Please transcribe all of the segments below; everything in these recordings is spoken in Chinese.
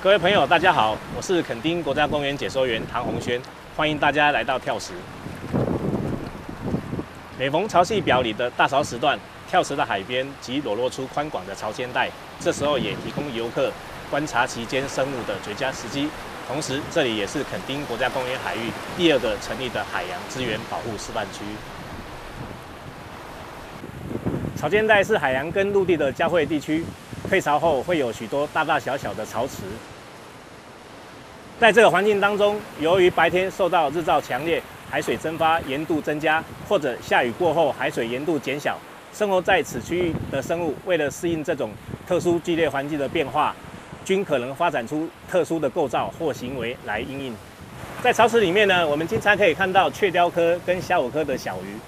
各位朋友，大家好，我是垦丁国家公园解说员唐宏轩，欢迎大家来到跳石。每逢潮汐表里的大潮时段，跳石的海边即裸露出宽广的潮间带，这时候也提供游客观察其间生物的绝佳时机。同时，这里也是垦丁国家公园海域第二个成立的海洋资源保护示范区。潮间带是海洋跟陆地的交汇地区，退潮后会有许多大大小小的潮池。在这个环境当中，由于白天受到日照强烈，海水蒸发盐度增加，或者下雨过后海水盐度减小，生活在此区域的生物为了适应这种特殊剧烈环境的变化，均可能发展出特殊的构造或行为来应应。在潮池里面呢，我们经常可以看到雀鲷科跟小五科的小鱼。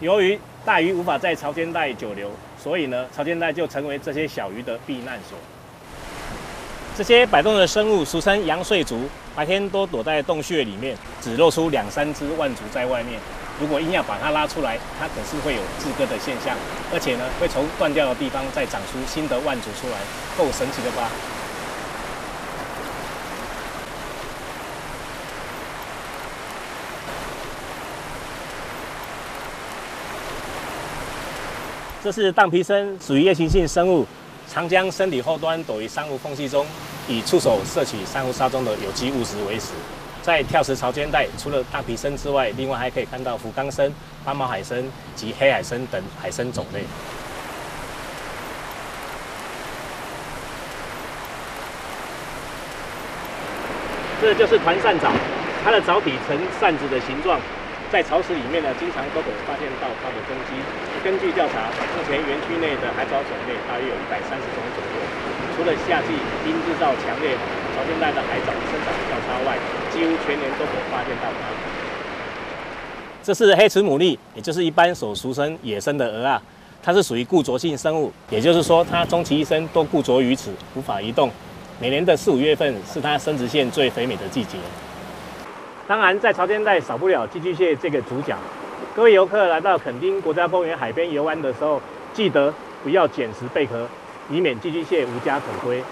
由于大鱼无法在潮间带久留，所以呢，潮间带就成为这些小鱼的避难所。这些摆动的生物俗称羊睡族，白天都躲在洞穴里面，只露出两三只腕足在外面。如果硬要把它拉出来，它可是会有自割的现象，而且呢，会从断掉的地方再长出新的腕足出来，够神奇的吧？这是荡皮参，属于夜行性生物。常将身体后端躲于珊瑚缝隙中，以触手摄取珊瑚沙中的有机物质为食。在跳石潮间带，除了大皮参之外，另外还可以看到福冈参、斑毛海参及黑海参等海参种类。这就是团扇藻，它的藻体呈扇子的形状。在潮池里面呢，经常都可以发现到它的踪迹。根据调查，目前园区内的海藻种类大约有一百三十种左右。除了夏季因日照强烈，潮间带的海藻生长较差外，几乎全年都可以发现到它。这是黑齿牡蛎，也就是一般所俗称野生的鹅啊。它是属于固着性生物，也就是说，它终其一生都固着于此，无法移动。每年的四五月份是它生殖腺最肥美的季节。当然，在潮间带少不了寄居蟹这个主角。各位游客来到垦丁国家公园海边游玩的时候，记得不要捡拾贝壳，以免寄居蟹无家可归。